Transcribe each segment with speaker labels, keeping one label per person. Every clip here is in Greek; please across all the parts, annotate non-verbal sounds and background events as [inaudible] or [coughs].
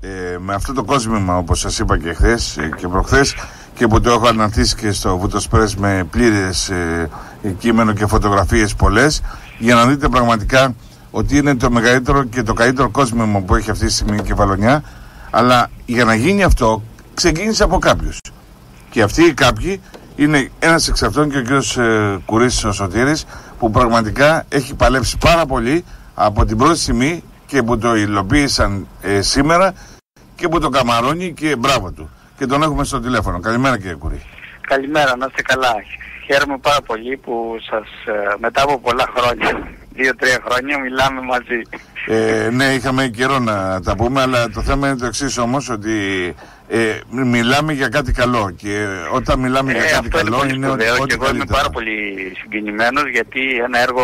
Speaker 1: Ε, με αυτό το κόσμημα όπως σας είπα και χθες και προχθές και που το έχω αναρτήσει και στο Βουτοσπρές με πλήρες ε, κείμενο και φωτογραφίες πολλές για να δείτε πραγματικά ότι είναι το μεγαλύτερο και το καλύτερο κόσμημα που έχει αυτή τη στιγμή η Κεφαλονιά αλλά για να γίνει αυτό ξεκίνησε από κάποιους και αυτοί οι κάποιοι είναι ένας εξ αυτών και ο κ. Ε, Κουρίσης ο Σωτήρης που πραγματικά έχει παλέψει πάρα πολύ από την πρώτη στιγμή και που το υλοποίησαν ε, σήμερα και που το καμαρώνει και μπράβο του. Και τον έχουμε στο τηλέφωνο. Καλημέρα κύριε Κουρί.
Speaker 2: Καλημέρα, να είστε καλά. Χαίρομαι πάρα πολύ που σας ε, μετά από πολλά χρόνια, δύο-τρία χρόνια μιλάμε μαζί.
Speaker 1: Ε, ναι, είχαμε καιρό να τα πούμε, αλλά το θέμα είναι το εξής όμως ότι ε, μιλάμε για κάτι καλό. Και όταν μιλάμε για κάτι καλό
Speaker 2: είναι,
Speaker 1: είναι ότι.
Speaker 2: Και εγώ είμαι πάρα πολύ συγκινημένος γιατί ένα έργο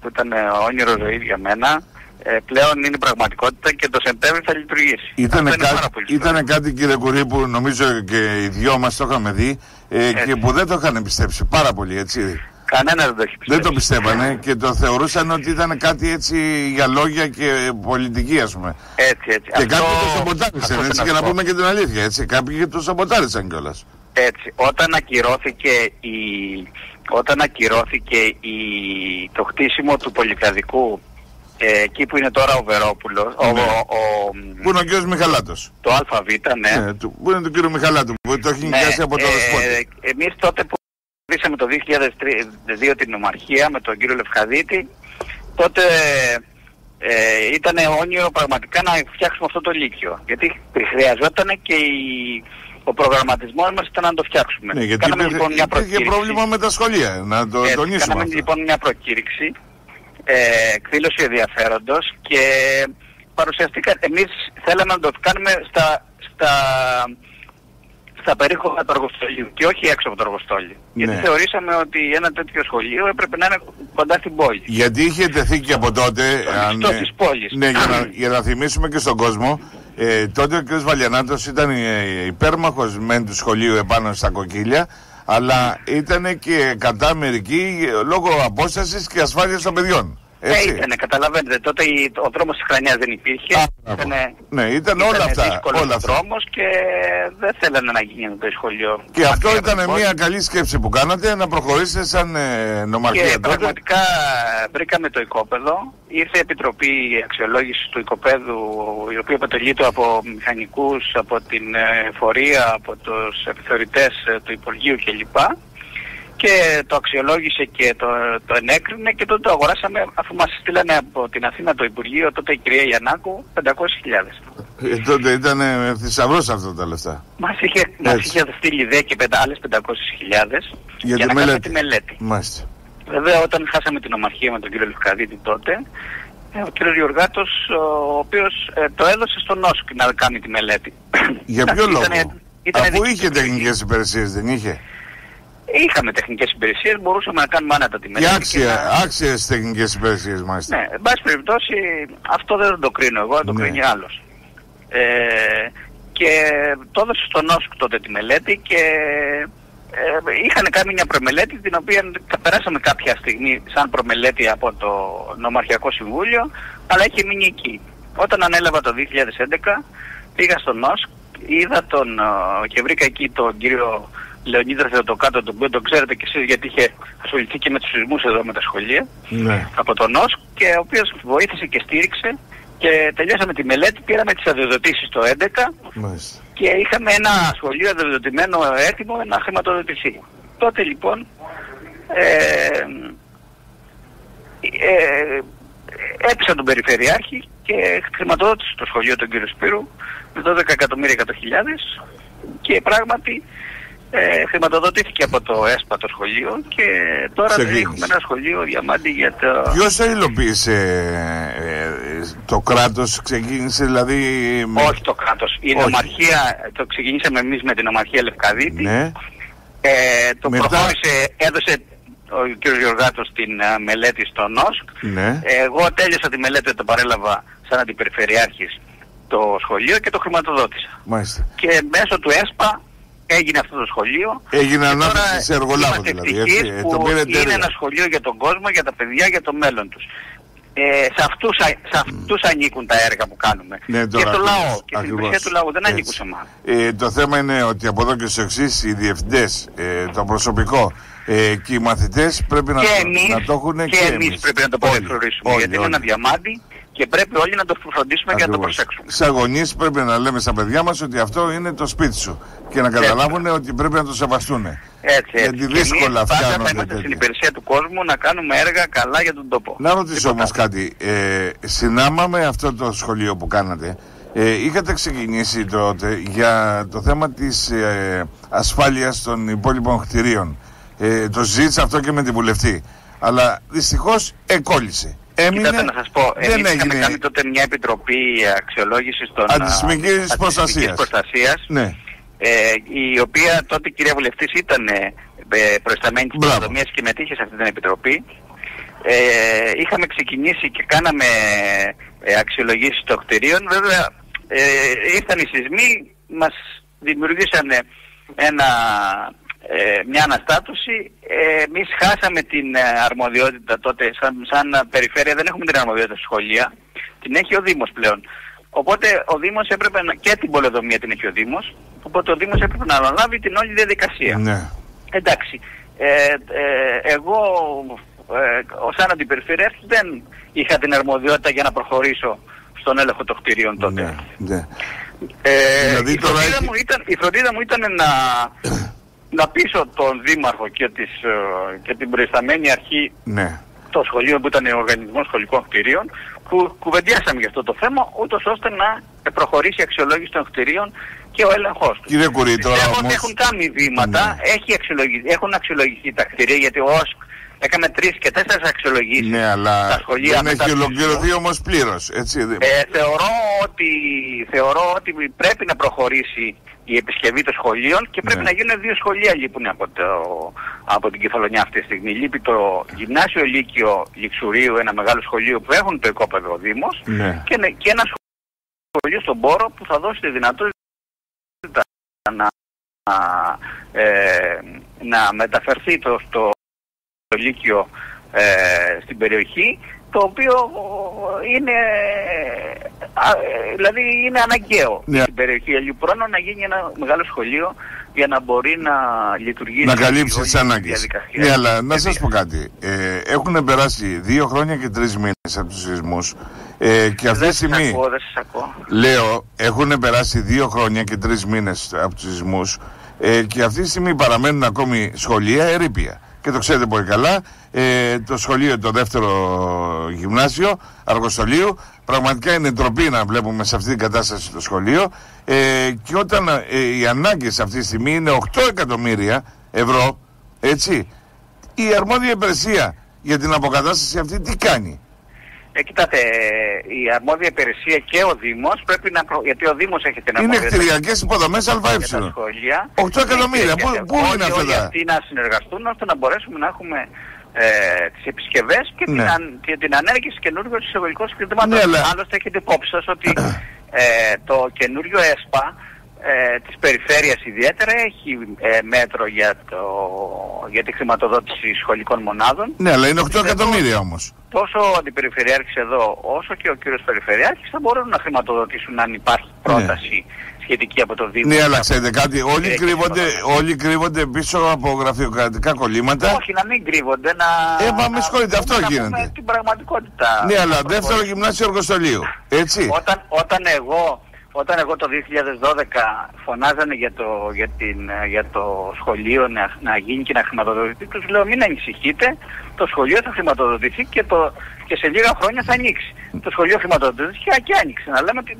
Speaker 2: που ήταν όνειρο ζωής για μένα ε, πλέον είναι πραγματικότητα και το Σεπτέμβριο θα λειτουργήσει.
Speaker 1: Ήταν, κα... ήτανε κάτι κύριε Κουρί που νομίζω και οι δυο μας το είχαμε δει ε, και που δεν το είχαν πιστέψει πάρα πολύ έτσι.
Speaker 2: Κανένας δεν το έχει
Speaker 1: πιστέψει. Δεν το πιστεύανε και το θεωρούσαν ότι ήταν κάτι έτσι για λόγια και πολιτική ας πούμε.
Speaker 2: Έτσι, έτσι.
Speaker 1: Και Αυτό... κάποιοι το σαμποτάρισαν έτσι για να πούμε και την αλήθεια έτσι. Κάποιοι το σαμποτάρισαν κιόλας.
Speaker 2: Έτσι. Όταν ακυρώθηκε η... Όταν ακυρώθηκε η... το χτίσιμο του πολυκαδικού ε, εκεί που είναι τώρα ο Βερόπουλος. Ναι. Ο, ο,
Speaker 1: που είναι ο κύριος Μιχαλάτος.
Speaker 2: Το ΑΒ, ναι. ναι
Speaker 1: του, που είναι του κύριο Μιχαλάτου, που το έχει ναι, νοικιάσει από το ε,
Speaker 2: Εμείς τότε που ήρθαμε το 2002 την νομαρχία με τον κύριο Λευκαδίτη, τότε ε, ήταν όνειρο πραγματικά να φτιάξουμε αυτό το λύκειο. Γιατί χρειαζόταν και η, ο προγραμματισμός μας ήταν να το φτιάξουμε.
Speaker 1: Ναι, γιατί κάναμε υπήρχε, λοιπόν μια προκήρυξη. πρόβλημα με τα σχολεία, να το ε, τονίσουμε.
Speaker 2: Κάναμε αυτό. λοιπόν μια προκήρυξη ε, εκδήλωση ενδιαφέροντος και παρουσιαστικά εμείς θέλαμε να το κάνουμε στα, στα, στα περίχωρα του αργοστολίου και όχι έξω από το αργοστόλιο. Ναι. Γιατί θεωρήσαμε ότι ένα τέτοιο σχολείο έπρεπε να είναι κοντά στην πόλη.
Speaker 1: Γιατί είχε τεθεί και από τότε...
Speaker 2: Αν, ε, της πόλης.
Speaker 1: Ναι, για να, για να θυμίσουμε και στον κόσμο, ε, τότε ο κ. Βαλιανάτος ήταν ε, υπέρμαχος μεν του σχολείου επάνω στα κοκκίλια, αλλά ήταν και κατά μερική λόγω απόστασης και ασφάλειας των παιδιών.
Speaker 2: Έτσι. Ναι, ήταν, καταλαβαίνετε. Τότε ο δρόμος της Χρανιά δεν υπήρχε.
Speaker 1: Α, ήτανε, ναι, ήταν όλα αυτά. Όλα
Speaker 2: αυτά. δρόμος και δεν θέλανε να γίνει το σχολείο.
Speaker 1: Και αυτό ήταν μια καλή σκέψη που κάνατε να προχωρήσετε σαν ε, νομαρχία.
Speaker 2: Και τότε. πραγματικά βρήκαμε το οικόπεδο. Ήρθε η Επιτροπή Αξιολόγησης του Οικοπαίδου, η οποία αποτελείται από μηχανικούς, από την ε, φορεία, από τους επιθεωρητές ε, του Υπουργείου κλπ και το αξιολόγησε και το, το ενέκρινε και τότε το αγοράσαμε αφού μας στείλανε από την Αθήνα το Υπουργείο τότε η κυρία Γιαννάκου 500.000.
Speaker 1: Ε, τότε ήταν ε, θησαυρός αυτό τα λεφτά.
Speaker 2: Μας είχε, μας είχε στείλει ιδέα και πέντε, άλλες 500.000 για, για να κάνουμε τη μελέτη.
Speaker 1: Μάλιστα.
Speaker 2: Βέβαια όταν χάσαμε την ομαρχία με τον κύριο Λευκαδίτη τότε ε, ο κύριος Γιωργάτος ο οποίος ε, το έδωσε στον Όσκ να κάνει τη μελέτη.
Speaker 1: Για ποιο λόγο; Ήταν, Αφού είχε τεχνικές υπηρεσίες δεν είχε;
Speaker 2: Είχαμε τεχνικές υπηρεσίες, μπορούσαμε να κάνουμε άνετα τη μέρα.
Speaker 1: Και άξια, να... άξιες τεχνικές υπηρεσίες μάλιστα.
Speaker 2: Ναι, εν πάση περιπτώσει αυτό δεν το κρίνω εγώ, το ναι. κρίνει άλλος. Ε, και το έδωσε στον Όσκ τότε τη μελέτη και ε, είχαν κάνει μια προμελέτη την οποία περάσαμε κάποια στιγμή σαν προμελέτη από το Νομαρχιακό Συμβούλιο αλλά είχε μείνει εκεί. Όταν ανέλαβα το 2011 πήγα στον ΟΣΚ, είδα τον και βρήκα εκεί τον κύριο Λεωνίδα Θεοτοκάτο, τον οποίο τον ξέρετε κι εσείς γιατί είχε ασχοληθεί και με τους σεισμούς εδώ με τα σχολεία, ναι. από τον ΟΣΚ και ο οποίος βοήθησε και στήριξε και τελειώσαμε τη μελέτη, πήραμε τις αδειοδοτήσεις το 2011 και είχαμε ένα σχολείο αδειοδοτημένο έτοιμο να χρηματοδοτηθεί. Τότε λοιπόν ε, ε, έπεισα τον Περιφερειάρχη και χρηματοδότησε το σχολείο τον κύριο Σπύρου με 12 εκατομμύρια 100.000 και πράγματι ε, χρηματοδοτήθηκε από το ΕΣΠΑ το σχολείο και τώρα έχουμε ένα σχολείο διαμάντι για το...
Speaker 1: Ποιος το υλοποίησε ε, το κράτος, ξεκίνησε δηλαδή...
Speaker 2: Όχι το κράτος, η Όχι. νομαρχία, το ξεκινήσαμε εμείς με την νομαρχία Λευκαδίτη.
Speaker 1: Ναι.
Speaker 2: Ε, το Μετά... προχώρησε, έδωσε ο κ. Γιωργάτος την uh, μελέτη στο ΝΟΣΚ.
Speaker 1: Ναι.
Speaker 2: Εγώ τέλειωσα τη μελέτη, το παρέλαβα σαν αντιπεριφερειάρχης το σχολείο και το χρηματοδότησα.
Speaker 1: Μάλιστα.
Speaker 2: Και μέσω του ΕΣΠΑ έγινε αυτό το σχολείο.
Speaker 1: Έγινε ανάπτυξη σε εργολάβο δηλαδή.
Speaker 2: Έτσι, που το είναι ένα σχολείο για τον κόσμο, για τα παιδιά, για το μέλλον τους. ε, σε, αυτούς, σε αυτούς ανήκουν τα έργα που κάνουμε.
Speaker 1: Ναι,
Speaker 2: και στο λαό. Και στην
Speaker 1: ακριβώς.
Speaker 2: υπηρεσία του λαού δεν
Speaker 1: Έτσι.
Speaker 2: ανήκουν σε εμάς.
Speaker 1: Ε, το θέμα είναι ότι από εδώ και στο εξής οι διευθυντές, ε, το προσωπικό ε, και οι μαθητές πρέπει να,
Speaker 2: και
Speaker 1: το-
Speaker 2: εμείς,
Speaker 1: να το έχουν
Speaker 2: και, εμείς πρέπει να το
Speaker 1: Όλοι,
Speaker 2: περιφρονήσουμε.
Speaker 1: όλοι,
Speaker 2: γιατί είναι
Speaker 1: όλοι.
Speaker 2: ένα διαμάντι και πρέπει όλοι να το φροντίσουμε και να το
Speaker 1: Ακριβώς.
Speaker 2: προσέξουμε.
Speaker 1: Σαν γονείς πρέπει να λέμε στα παιδιά μας ότι αυτό είναι το σπίτι σου και να καταλάβουν ότι πρέπει να το σεβαστούν.
Speaker 2: Έτσι, έτσι.
Speaker 1: Γιατί
Speaker 2: Και
Speaker 1: δύσκολα
Speaker 2: εμείς πάντα
Speaker 1: φτιάχνονται
Speaker 2: θα είμαστε στην
Speaker 1: τέτοια.
Speaker 2: υπηρεσία του κόσμου να κάνουμε έργα καλά για τον τόπο.
Speaker 1: Να ρωτήσω
Speaker 2: Τίποτα
Speaker 1: όμως
Speaker 2: άλλο.
Speaker 1: κάτι. Ε, συνάμα με αυτό το σχολείο που κάνατε, ε, είχατε ξεκινήσει τότε για το θέμα της ε, ασφάλειας των υπόλοιπων κτηρίων. Ε, το συζήτησα αυτό και με την βουλευτή. Αλλά δυστυχώς εκόλλησε. Έμεινε,
Speaker 2: Κοιτάτε να σας πω,
Speaker 1: δεν
Speaker 2: εμείς είχαμε
Speaker 1: έγινε
Speaker 2: κάνει τότε μια επιτροπή αξιολόγησης των
Speaker 1: Αντισημικής
Speaker 2: α, αντισημικής
Speaker 1: προστασίας.
Speaker 2: προστασίας,
Speaker 1: Ναι,
Speaker 2: ε, η οποία τότε κυρία Βουλευτής ήταν ε, ε, προϊσταμένη της
Speaker 1: Μπράβο.
Speaker 2: Πολυδομίας και μετήχε σε αυτή την επιτροπή. Ε, είχαμε ξεκινήσει και κάναμε ε, αξιολογήσεις των κτηρίων. Βέβαια ε, ήρθαν οι σεισμοί, μας δημιουργήσαν ένα, ε, μια αναστάτωση. Ε, εμείς χάσαμε την ε, αρμοδιότητα τότε, σαν, σαν περιφέρεια δεν έχουμε την αρμοδιότητα στη σχολεία. Την έχει ο Δήμος πλέον. Οπότε ο Δήμος έπρεπε να, και την πολεοδομία την έχει ο Δήμος, οπότε ο Δήμος έπρεπε να αναλάβει την όλη διαδικασία.
Speaker 1: ναι.
Speaker 2: Εντάξει, ε, ε, εγώ ε, ως σαν αντιπεριφερειάρχης δεν είχα την αρμοδιότητα για να προχωρήσω στον έλεγχο των κτηρίων τότε.
Speaker 1: ναι, ναι.
Speaker 2: Ε,
Speaker 1: Δηλαδή
Speaker 2: η,
Speaker 1: τώρα
Speaker 2: φροντίδα
Speaker 1: έχει-
Speaker 2: μου ήταν, η φροντίδα μου ήταν να, [coughs] να πείσω τον Δήμαρχο και, τις, ε, και την προϊσταμένη αρχή
Speaker 1: ναι.
Speaker 2: το σχολείο που ήταν ο Οργανισμός Σχολικών Κτηρίων που κουβεντιάσαμε για αυτό το θέμα ούτως ώστε να προχωρήσει η αξιολόγηση των κτηρίων και ο έλεγχος τους.
Speaker 1: Κύριε Κουρί, τώρα
Speaker 2: Πιστεύω ότι
Speaker 1: όμως...
Speaker 2: έχουν κάνει βήματα,
Speaker 1: Ναι.
Speaker 2: έχει αξιολογηθεί, έχουν αξιολογηθεί τα κτηρία γιατί ο ΟΣΚ έκαμε τρεις και τέσσερις αξιολογήσεις
Speaker 1: Ναι, αλλά
Speaker 2: στα σχολεία
Speaker 1: δεν
Speaker 2: μετά
Speaker 1: έχει
Speaker 2: το
Speaker 1: ολοκληρωθεί όμως πλήρως, έτσι. δεν-
Speaker 2: ε, θεωρώ, ότι, θεωρώ ότι πρέπει να προχωρήσει η επισκευή των σχολείων και πρέπει
Speaker 1: Ναι.
Speaker 2: να γίνουν δύο σχολεία λείπουν από, το, από την Κεφαλονιά αυτή τη στιγμή. Λείπει το γυμνάσιο Λύκειο Λιξουρίου, ένα μεγάλο σχολείο που έχουν το οικόπεδο ο Δήμος
Speaker 1: Ναι.
Speaker 2: και, ναι- και ένα σχολείο στον Πόρο που θα δώσει τη δυνατότητα να, να, ε, να μεταφερθεί το, στο, το Λύκειο ε, στην περιοχή το οποίο είναι, α, ε, δηλαδή είναι αναγκαίο
Speaker 1: Ναι.
Speaker 2: στην περιοχή Αγίου Πρόνου να γίνει ένα μεγάλο σχολείο για να μπορεί να λειτουργήσει
Speaker 1: να καλύψει
Speaker 2: όλη
Speaker 1: τις
Speaker 2: η
Speaker 1: ανάγκες.
Speaker 2: διαδικασία.
Speaker 1: Ναι, αλλά να σας
Speaker 2: παιδείας.
Speaker 1: πω κάτι. Ε, έχουν περάσει δύο χρόνια και τρεις μήνες από τους σεισμούς ε, και αυτή
Speaker 2: Δεν
Speaker 1: τη
Speaker 2: σας
Speaker 1: στιγμή,
Speaker 2: ακούω, δεν σας ακούω.
Speaker 1: λέω, έχουν περάσει δύο χρόνια και τρεις μήνες από τους σεισμούς ε, και αυτή τη στιγμή παραμένουν ακόμη σχολεία ερήπια. Και το ξέρετε πολύ καλά, ε, το σχολείο, το δεύτερο γυμνάσιο, αργοστολίου, πραγματικά είναι ντροπή να βλέπουμε σε αυτή την κατάσταση το σχολείο. Ε, και όταν ε, οι ανάγκες αυτή τη στιγμή είναι 8 εκατομμύρια ευρώ, έτσι, η αρμόδια υπηρεσία για την αποκατάσταση αυτή τι κάνει;
Speaker 2: Ε, κοιτάτε, η αρμόδια υπηρεσία και ο Δήμος πρέπει να προ... γιατί ο Δήμος έχει την
Speaker 1: Είναι
Speaker 2: αρμοδιότητα
Speaker 1: κτηριακές υποδομές ΑΕ.
Speaker 2: για τα σχολεία.
Speaker 1: 8 εκατομμύρια. Πού-
Speaker 2: Και
Speaker 1: πού
Speaker 2: όλοι-
Speaker 1: είναι αυτά
Speaker 2: όλοι
Speaker 1: τα-
Speaker 2: αυτοί να συνεργαστούν ώστε να μπορέσουμε να έχουμε ε, τις επισκευές και, την,
Speaker 1: Ναι.
Speaker 2: αν, και την ανέργηση καινούργιων εισαγωγικών συγκριτημάτων.
Speaker 1: Ναι, αλλά-
Speaker 2: Άλλωστε έχετε υπόψη σας ότι ε, το καινούριο ΕΣΠΑ ε, της περιφέρειας ιδιαίτερα έχει ε, μέτρο για, το, για τη χρηματοδότηση σχολικών μονάδων.
Speaker 1: Ναι, αλλά είναι 8 εκατομμύρια όμως.
Speaker 2: Τόσο ο Αντιπεριφερειάρχης εδώ όσο και ο κύριος Περιφερειάρχης θα μπορούν να χρηματοδοτήσουν αν υπάρχει πρόταση σχετική από το Δήμο.
Speaker 1: Ναι, αλλά ξέρετε κάτι, όλοι
Speaker 2: Έχει
Speaker 1: κρύβονται,
Speaker 2: συμφωνώ.
Speaker 1: όλοι κρύβονται πίσω από γραφειοκρατικά κολλήματα.
Speaker 2: Όχι, να μην κρύβονται, να...
Speaker 1: Ε, μα με
Speaker 2: να
Speaker 1: συγχωρείτε, αυτό
Speaker 2: πούμε- να
Speaker 1: γίνεται.
Speaker 2: πούμε την πραγματικότητα.
Speaker 1: Ναι, αλλά
Speaker 2: Να
Speaker 1: δεύτερο
Speaker 2: προχωρήσουμε.
Speaker 1: γυμνάσιο εργοστολίου. Έτσι.
Speaker 2: Όταν, όταν, εγώ, όταν εγώ το 2012 φωνάζανε για το, για την, για το σχολείο να, να γίνει και να χρηματοδοτηθεί, τους λέω μην ανησυχείτε, το σχολείο θα χρηματοδοτηθεί και, το, και σε λίγα χρόνια θα ανοίξει. Το σχολείο χρηματοδοτήθηκε και άνοιξε. Να λέμε ότι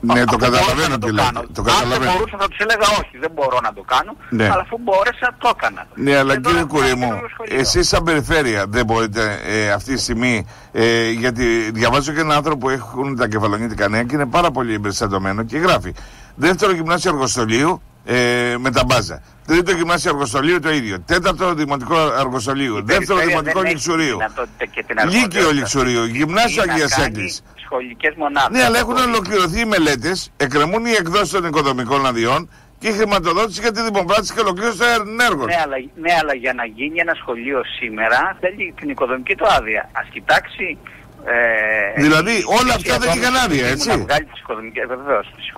Speaker 1: Ναι,
Speaker 2: αφού
Speaker 1: το καταλαβαίνω
Speaker 2: μπορούσα να
Speaker 1: τι
Speaker 2: το
Speaker 1: λέτε.
Speaker 2: κάνω.
Speaker 1: Το
Speaker 2: Αν
Speaker 1: καταλαβαίνω.
Speaker 2: δεν μπορούσα θα τους έλεγα όχι, δεν μπορώ να το κάνω,
Speaker 1: Ναι.
Speaker 2: αλλά αφού μπόρεσα το έκανα.
Speaker 1: Ναι, αλλά
Speaker 2: Και τώρα
Speaker 1: κύριε
Speaker 2: έχουμε
Speaker 1: Κουρί
Speaker 2: ένα
Speaker 1: μου,
Speaker 2: καινούριο σχολείο.
Speaker 1: εσείς σαν περιφέρεια δεν μπορείτε ε, αυτή τη στιγμή, ε, γιατί διαβάζω και έναν άνθρωπο που έχουν τα κεφαλονίτικα νέα και είναι πάρα πολύ εμπεριστατωμένο και γράφει δεύτερο γυμνάσιο εργοστολίου ε, με τα μπάζα. Τρίτο γυμνάσιο εργοστολίου το ίδιο. Τέταρτο δημοτικό εργοστολίου.
Speaker 2: Η
Speaker 1: Δεύτερο
Speaker 2: περιφέρεια
Speaker 1: δημοτικό
Speaker 2: δεν έχει
Speaker 1: λιξουρίου.
Speaker 2: δυνατότητα και την
Speaker 1: Λύκειο
Speaker 2: αρμοδιότητα
Speaker 1: λιξουρίου. Γυμνάσιο
Speaker 2: ή να
Speaker 1: Αγίας
Speaker 2: κάνει
Speaker 1: Έγκλης.
Speaker 2: Σχολικές μονάδες.
Speaker 1: Ναι, αλλά έχουν
Speaker 2: Μπορεί.
Speaker 1: ολοκληρωθεί οι μελέτες, εκκρεμούν οι εκδόσεις των οικοδομικών αδειών και η χρηματοδότηση για τη δημοπράτηση και ολοκλήρωση των έργων.
Speaker 2: Ναι αλλά, ναι, αλλά για να γίνει ένα σχολείο σήμερα θέλει την οικοδομική του άδεια. Ας κοιτάξει Ε,
Speaker 1: δηλαδή όλα αυτά δεν είχαν άδεια, έτσι.
Speaker 2: Να βγάλει τις οικοδομικές, βεβαίως, τις